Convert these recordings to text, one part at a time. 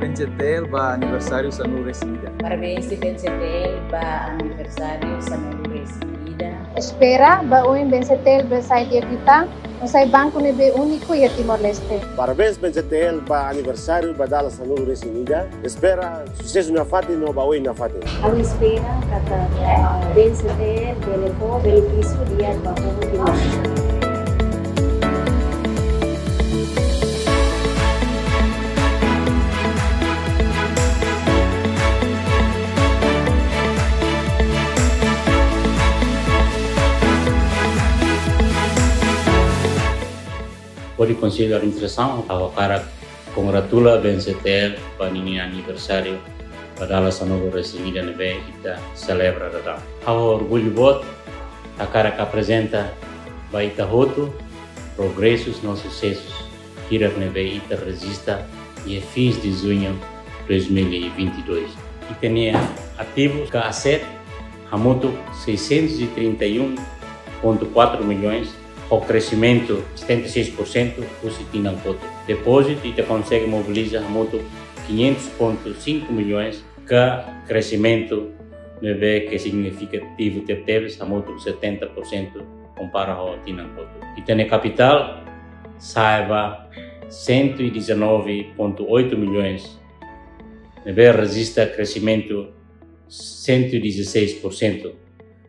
pencetel ba aniversário Sanu Resida. Parabéns de pencetel ba aniversário Sanu Resida. Espera ba uin pencetel ba sa kita usai banco ni be único ya Timor Leste. Parabéns pencetel ba aniversário ba dala Sanu Resida. Espera sucesso na fate no ba uin na fate. Au espera kata pencetel belepo belepisu dia ba povo Timor Leste. Pode considerar interessante ao cara congratula Benzetel para nini aniversário padahal sa novo recebida nebe ita celebra da ao orgulho bot a cara que apresenta vai ita hoto progressos não sucessos kira nebe ita resista e fins de junho 2022 e tinha ativos que asset Hamuto 631,4 milhões o crescimento 76% positivo na conta. Depósito e te consegue mobilizar muito 500,5 milhões que crescimento não vê que significativo te teve a muito 70% comparado ao Tinan Coto. E tem capital saiba 119,8 milhões. Não vê resista crescimento 116%.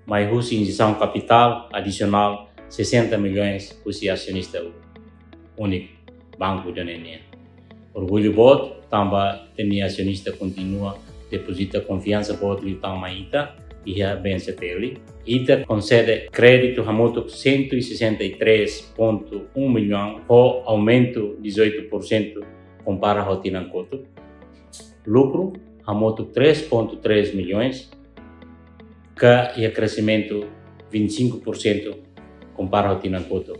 Mas injeção capital adicional 60 milhões o acionista único, Banco da Nenê. Orgulho bot, também tem acionista continua, deposita confiança para outro também ita, e a bem se tele. ITA concede crédito a muito 163,1 milhão, ou aumento 18% comparado ao Tinancoto. Lucro a muito 3,3 milhões, que é crescimento 25% Tinancoto.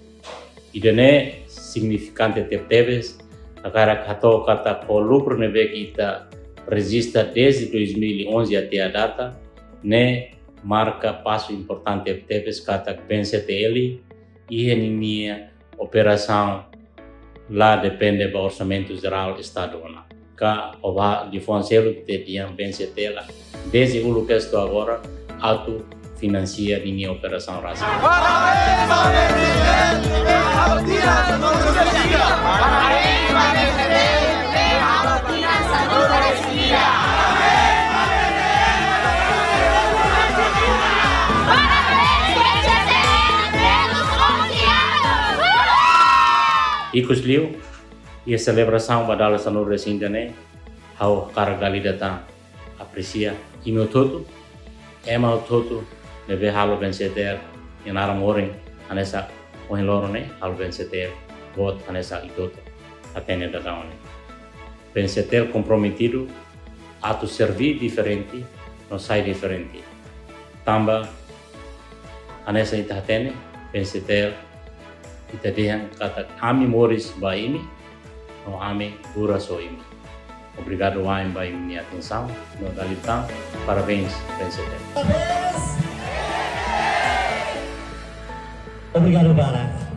E dene significante ter teves, agora kato kata ko lucro ne ve kita resista desde 2011 até a data, ne marca passo importante teves kata pense ele e a minha operação lá depende do orçamento geral estadual. Ka ova de fonseiro que tinha tela desde o lugar agora auto financia minha operação racial. Parabéns, Ikus liu, e a celebração badala sa no recinto né, ao cargali datang aprecia e meu todo, é lebe halo venceter yang aram oring anesa ohin loro ne halo venceter bot anesa itoto atene da daone venceter comprometido a tu servir diferente não sai diferente tamba anesa ita atene venceter ita dehan kata ami moris ba ini no ami pura so ini Obrigado, Wayne, pela minha atenção. No Dalitão, parabéns, vencedor. Obrigado, Bara.